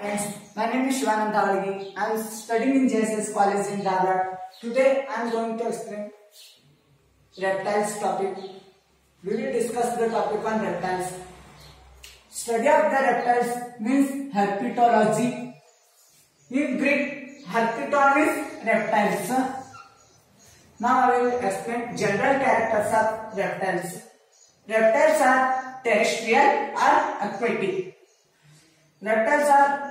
Friends, my name is Shivanand Tawalgi. I am studying in JSS College in Dharwad. Today I am going to explain reptiles topic. We will discuss the topic on reptiles. Study of the reptiles means herpetology. In Greek, herpeton means reptiles. Now I will explain general characters of reptiles. Reptiles are terrestrial or aquatic. Reptiles are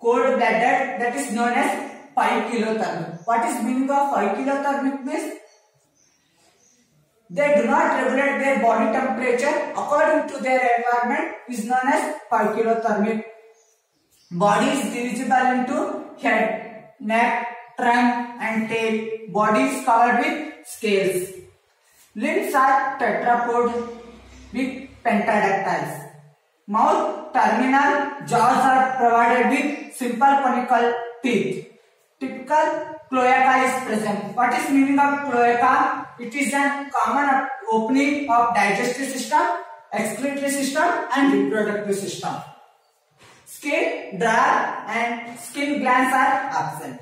cold-blooded that is known as 5 kilothermic. What is meaning of 5 kilothermic means? They do not regulate their body temperature according to their environment is known as 5 kilothermic. Body is divisible into head, neck, trunk and tail. Body is covered with scales. Limbs are tetrapod with pentadactyls. Mouth terminal jaws are provided with simple conical teeth. Typical cloaca is present. What is meaning of cloaca? It is a common opening of digestive system, excretory system and reproductive system. Skin dry and skin glands are absent.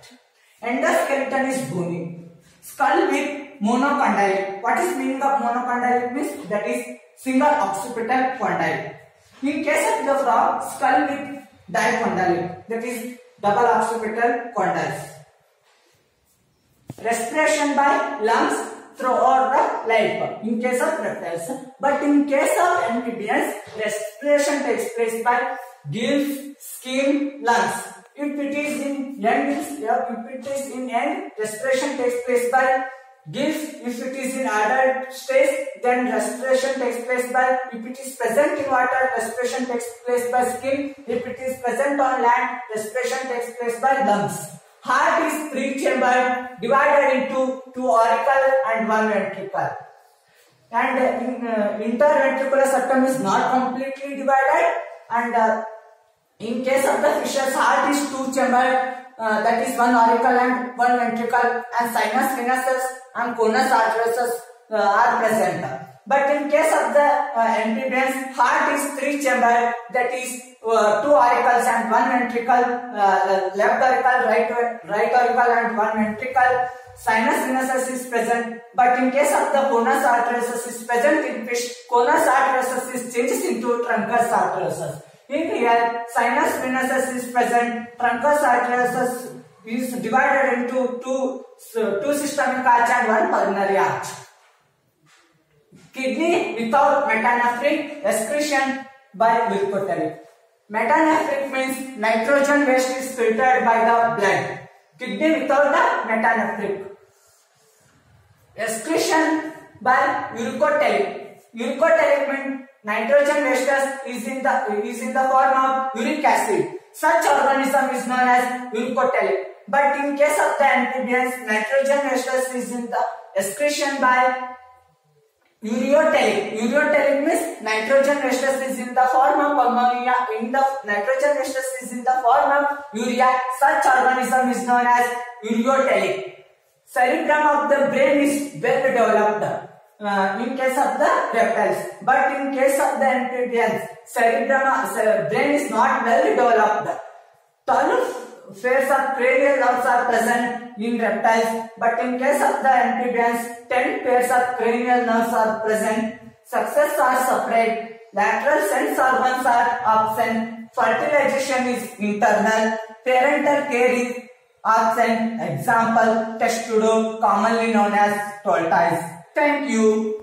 Endoskeleton is bony. Skull with monocondyle. What is meaning of monocondyle? Means that is single occipital condyle. In case the frog, skull with dicondylic, that is double occipital condyles. Respiration by lungs throughout the life in case of reptiles. But in case of amphibians, respiration takes place by gills, skin, lungs. If it is in young, if it is in young, respiration takes place by gills if it is in adult stage then respiration takes place by if it is present in water respiration takes place by skin. If it is present on land respiration takes place by lungs. Heart is three chambered divided into two auricle and one ventricle. And in, uh, interventricular septum is not completely divided. And uh, in case of the fishes heart is two chambered uh, that is one auricle and one ventricle and sinus venosus and conus arteriosus uh, are present. But in case of the uh, heart is three chamber that is uh, two auricles and one ventricle, uh, left auricle, right, right auricle and one ventricle. Sinus venosus is present, but in case of the conus arteriosus is present in fish, conus arteriosus is changes into truncus arteriosus. In here, sinus venosus is present, truncus arteriosus is divided into two, so two systemic arch and one pulmonary arch. Kidney without metanephric excretion by uricotelic. Metanephric means nitrogen waste is filtered by the blood. Kidney without the metanephric. Excretion by uricotelic. Uricotelic means nitrogen waste is in the is in the form of uric acid. Such organism is known as uricotelic. But in case of the amphibians, nitrogen waste is in the excretion by ureotelic. Ureotelic means nitrogen waste is in the form of ammonia. In the nitrogen waste is in the form of urea. Such organism is known as ureotelic. Cerebrum of the brain is well developed uh, in case of the reptiles. But in case of the amphibians, cerebrum, brain is not well developed. Twelve pairs of cranial nerves are present in reptiles, but in case of the amphibians, ten pairs of cranial nerves are present. Success are separate. Lateral sense organs are absent. Fertilization is internal. Parental care is absent. Example, testudo, commonly known as tortoise. Thank you.